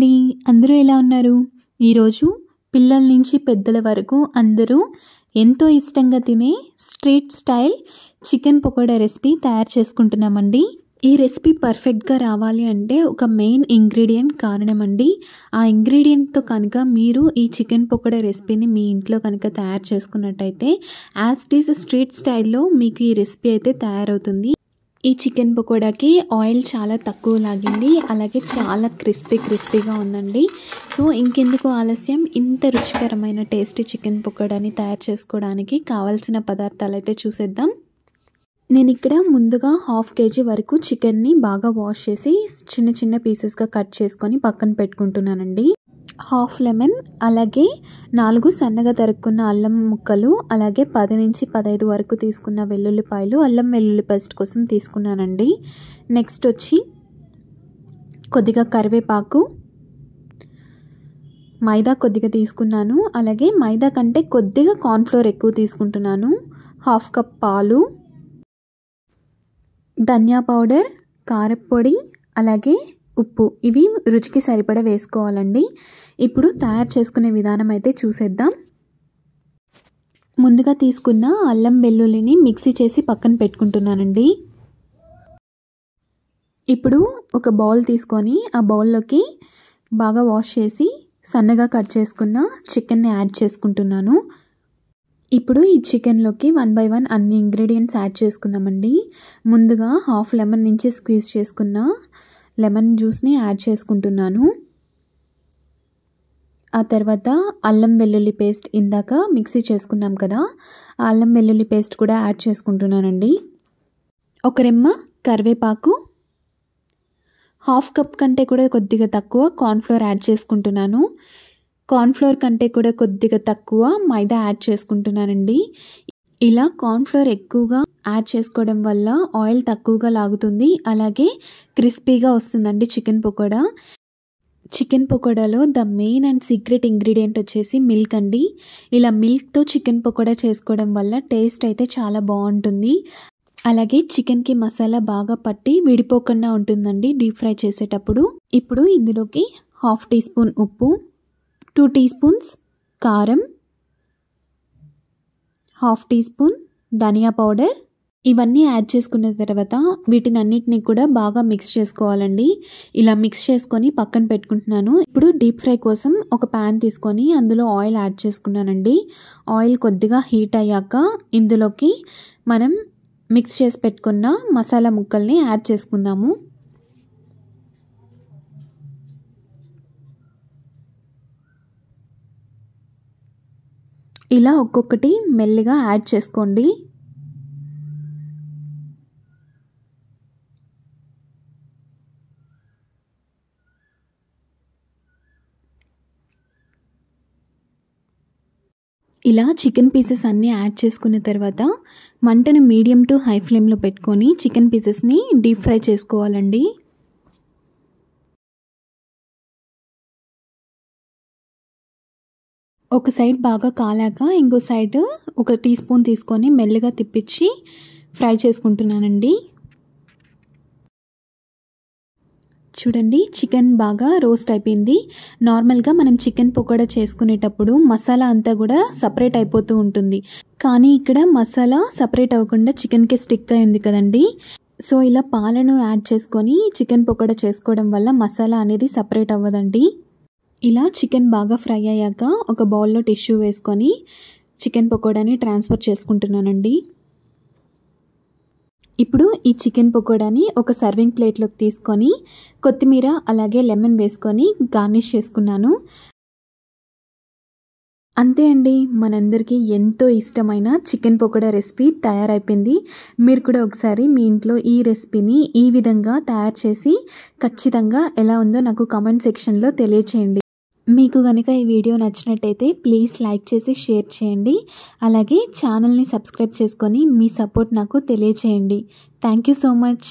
అండి అందరూ ఎలా ఉన్నారు? ఈరోజు పిల్లల నుంచి పెద్దల వరకు అందరూ ఎంతో ఇష్టంగా తినే street style chicken pakoda recipe తయారు చేసుకుంటున్నామండి. ఈ రెసిపీ పర్ఫెక్ట్గా రావాలి అంటే ఒక మెయిన్ ఇంగ్రీడియంట్ కారణం అండి ఆ ఇంగ్రీడియంట్తో కనుక మీరు ఈ చికెన్ పకోడా రెసిపీని మీ ఇంట్లో కనుక తయారు చేసుకున్నట్టయితే యాజ్ ఇట్ ఈస్ స్ట్రీట్ స్టైల్లో మీకు ఈ రెసిపీ అయితే తయారవుతుంది. ఈ చికెన్ పకోడాకి ఆయిల్ చాలా తక్కువ లాగింది అలాగే చాలా క్రిస్పీ క్రిస్పీగా ఉందండి. సో ఇంకెందుకు ఆలస్యం? ఇంత రుచికరమైన టేస్టీ చికెన్ పకోడాని తయారు చేసుకోవడానికి కావాల్సిన పదార్థాలు అయితే చూసేద్దాం. నేను ఇక్కడ ముందుగా హాఫ్ కేజీ వరకు చికెన్ని బాగా వాష్ చేసి చిన్న చిన్న పీసెస్గా కట్ చేసుకొని పక్కన పెట్టుకుంటున్నానండి. హాఫ్ లెమన్ అలాగే నాలుగు సన్నగా తరుక్కున్న అల్లం ముక్కలు అలాగే పది నుంచి పదహైదు వరకు తీసుకున్న వెల్లుల్లిపాయలు అల్లం వెల్లుల్లి పేస్ట్ కోసం తీసుకున్నానండి. నెక్స్ట్ వచ్చి కొద్దిగా కరివేపాకు మైదా కొద్దిగా తీసుకున్నాను అలాగే మైదా కంటే కొద్దిగా కార్న్ఫ్లోర్ ఎక్కువ తీసుకుంటున్నాను హాఫ్ కప్ పాలు ధనియా పౌడర్ కారపొడి అలాగే ఉప్పు. ఇవి రుచికి సరిపడా వేసుకోవాలండి. ఇప్పుడు తయారు చేసుకునే విధానం అయితే చూసేద్దాం. ముందుగా తీసుకున్న అల్లం వెల్లుల్లిని మిక్సీ చేసి పక్కన పెట్టుకుంటున్నానండి. ఇప్పుడు ఒక బౌల్ తీసుకొని ఆ బౌల్లోకి బాగా వాష్ చేసి సన్నగా కట్ చేసుకున్న చికెన్ని యాడ్ చేసుకుంటున్నాను. ఇప్పుడు ఈ చికెన్లోకి వన్ బై వన్ అన్ని ఇంగ్రీడియంట్స్ యాడ్ చేసుకుందామండి. ముందుగా హాఫ్ లెమన్ నుంచి స్క్వీజ్ చేసుకున్న లెమన్ జ్యూస్ని యాడ్ చేసుకుంటున్నాను. ఆ తర్వాత అల్లం వెల్లుల్లి పేస్ట్ ఇందాక మిక్సీ చేసుకున్నాం కదా ఆ అల్లం వెల్లుల్లి పేస్ట్ కూడా యాడ్ చేసుకుంటున్నానండి. ఒక రెమ్మ కరివేపాకు హాఫ్ కప్ కంటే కూడా కొద్దిగా తక్కువ కార్న్ఫ్లోర్ యాడ్ చేసుకుంటున్నాను. కార్న్ఫ్లోర్ కంటే కూడా కొద్దిగా తక్కువ మైదా యాడ్ చేసుకుంటున్నానండి. ఇలా కార్న్ఫ్లోర్ ఎక్కువగా యాడ్ చేసుకోవడం వల్ల ఆయిల్ తక్కువగా లాగుతుంది. అలాగే క్రిస్పీగా వస్తుందండి chicken pakoda. Chicken పకోడాలో the main and secret ingredient వచ్చేసి మిల్క్ అండి. ఇలా మిల్క్తో చికెన్ పకోడా చేసుకోవడం వల్ల టేస్ట్ అయితే చాలా బాగుంటుంది. అలాగే చికెన్కి మసాలా బాగా పట్టి విడిపోకుండా ఉంటుందండి డీప్ ఫ్రై చేసేటప్పుడు. ఇప్పుడు ఇందులోకి హాఫ్ టీ స్పూన్ ఉప్పు టూ టీ స్పూన్స్ కారం హాఫ్ టీ స్పూన్ ధనియా పౌడర్. ఇవన్నీ యాడ్ చేసుకున్న తర్వాత వీటిని అన్నింటినీ కూడా బాగా మిక్స్ చేసుకోవాలండి. ఇలా మిక్స్ చేసుకొని పక్కన పెట్టుకుంటున్నాను. ఇప్పుడు డీప్ ఫ్రై కోసం ఒక ప్యాన్ తీసుకొని అందులో ఆయిల్ యాడ్ చేసుకున్నానండి. ఆయిల్ కొద్దిగా హీట్ అయ్యాక ఇందులోకి మనం మిక్స్ చేసి పెట్టుకున్న మసాలా ముక్కల్ని యాడ్ చేసుకుందాము. ఇలా ఒక్కొక్కటి మెల్లిగా యాడ్ చేసుకోండి. ఇలా చికెన్ పీసెస్ అన్నీ యాడ్ చేసుకున్న తర్వాత మంటను మీడియం టు హై ఫ్లేమ్లో పెట్టుకొని చికెన్ పీసెస్ని డీప్ ఫ్రై చేసుకోవాలండి. ఒక సైడ్ బాగా కాలాక ఇంకో సైడ్ ఒక టీ స్పూన్ తీసుకొని మెల్లగా తిప్పించి ఫ్రై చేసుకుంటున్నానండి. చూడండి చికెన్ బాగా రోస్ట్ అయిపోయింది. నార్మల్గా మనం చికెన్ పకోడా చేసుకునేటప్పుడు మసాలా అంతా కూడా సపరేట్ అయిపోతూ ఉంటుంది. కానీ ఇక్కడ మసాలా సపరేట్ అవ్వకుండా చికెన్కి స్టిక్ అయింది కదండి. సో ఇలా పాలను యాడ్ చేసుకొని చికెన్ పకోడా చేసుకోవడం వల్ల మసాలా అనేది సపరేట్ అవ్వదండి. ఇలా చికెన్ బాగా ఫ్రై అయ్యాక ఒక బౌల్లో టిష్యూ వేసుకొని చికెన్ పకోడాని ట్రాన్స్ఫర్ చేసుకుంటున్నానండి. ఇప్పుడు ఈ చికెన్ పకోడాని ఒక సర్వింగ్ ప్లేట్లోకి తీసుకొని కొత్తిమీర అలాగే లెమన్ వేసుకొని గార్నిష్ చేసుకున్నాను. అంతే అండి మనందరికీ ఎంతో ఇష్టమైన చికెన్ పకోడా రెసిపీ తయారైపోయింది. మీరు కూడా ఒకసారి మీ ఇంట్లో ఈ రెసిపీని ఈ విధంగా తయారు చేసి ఖచ్చితంగా ఎలా ఉందో నాకు కామెంట్ సెక్షన్లో తెలియచేయండి. మీకు కనుక ఈ వీడియో నచ్చినట్టయితే ప్లీజ్ లైక్ చేసి షేర్ చేయండి. అలాగే ఛానల్ని సబ్స్క్రైబ్ చేసుకొని మీ సపోర్ట్ నాకు తెలియచేయండి. Thank you so much.